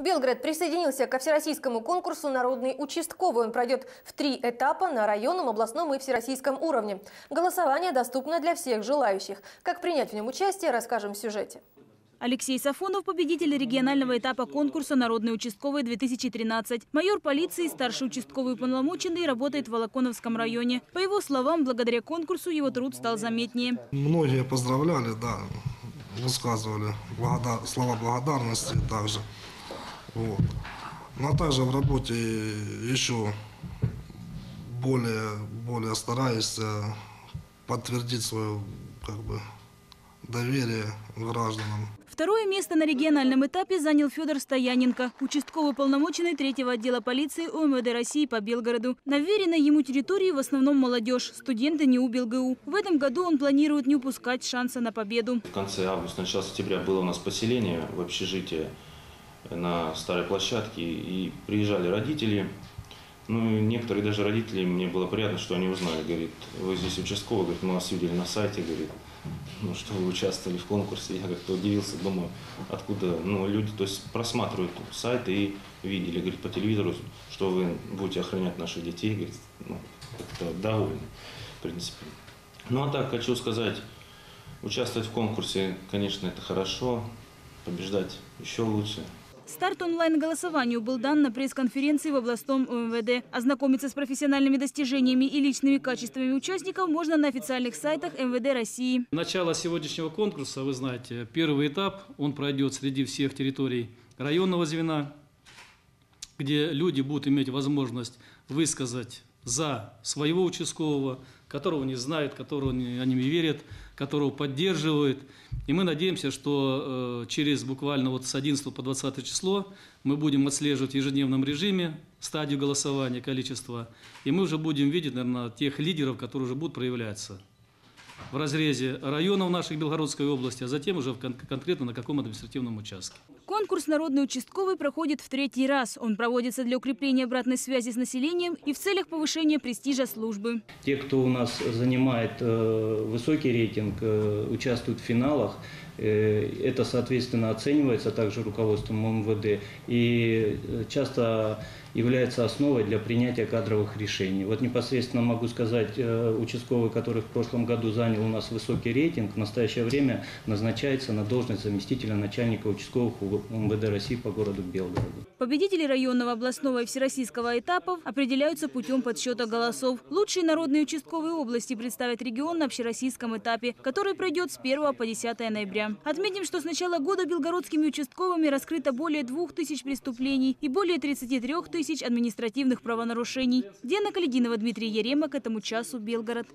Белгород присоединился ко всероссийскому конкурсу «Народный участковый». Он пройдет в три этапа на районном, областном и всероссийском уровне. Голосование доступно для всех желающих. Как принять в нем участие, расскажем в сюжете. Алексей Сафонов – победитель регионального этапа конкурса «Народный участковый-2013». Майор полиции, старший участковый уполномоченный, работает в Волоконовском районе. По его словам, благодаря конкурсу его труд стал заметнее. Многие поздравляли, да, высказывали слова благодарности также. Вот. Но также в работе еще более, более стараюсь э, подтвердить свое как бы, доверие гражданам. Второе место на региональном этапе занял Федор Стояненко, участковый полномоченный третьего отдела полиции УМВД России по Белгороду. На вверенной ему территории в основном молодежь, студенты НИУ БелГУ. В этом году он планирует не упускать шанса на победу. В конце августа, начало сентября было у нас поселение в общежитии на старой площадке, и приезжали родители. Ну, и некоторые даже родители, мне было приятно, что они узнали, говорит, вы здесь участковый, говорит, мы вас видели на сайте, говорит, ну, что вы участвовали в конкурсе. Я как-то удивился, думаю, откуда, ну, люди, то есть просматривают сайт и видели, говорит, по телевизору, что вы будете охранять наших детей, говорит, ну, как-то довольны, в принципе. Ну, а так, хочу сказать, участвовать в конкурсе, конечно, это хорошо, побеждать еще лучше. Старт онлайн-голосованию был дан на пресс-конференции в областном УМВД. Ознакомиться с профессиональными достижениями и личными качествами участников можно на официальных сайтах МВД России. Начало сегодняшнего конкурса, вы знаете, первый этап, он пройдет среди всех территорий районного звена, где люди будут иметь возможность высказать за своего участкового, которого не знают, которого не- они верят, которого поддерживают. И мы надеемся, что э, через буквально вот с 11 по 20 число мы будем отслеживать в ежедневном режиме стадию голосования, количество, и мы уже будем видеть, наверное, тех лидеров, которые уже будут проявляться в разрезе районов нашей Белгородской области, а затем уже в кон- конкретно на каком административном участке. Конкурс «Народный участковый» проходит в третий раз. Он проводится для укрепления обратной связи с населением и в целях повышения престижа службы. Те, кто у нас занимает э, высокий рейтинг, э, участвуют в финалах, это, соответственно, оценивается также руководством МВД и э, часто является основой для принятия кадровых решений. Вот непосредственно могу сказать, э, участковый, который в прошлом году занял у нас высокий рейтинг, в настоящее время назначается на должность заместителя начальника участковых МВД России по городу Белгороду. Победители районного, областного и всероссийского этапов определяются путем подсчета голосов. Лучшие народные участковые области представят регион на общероссийском этапе, который пройдет с 1 по 10 ноября. Отметим, что с начала года белгородскими участковыми раскрыто более 2000 преступлений и более 33 тысяч административных правонарушений. Диана Калединова, Дмитрий Ярема. К этому часу Белгород.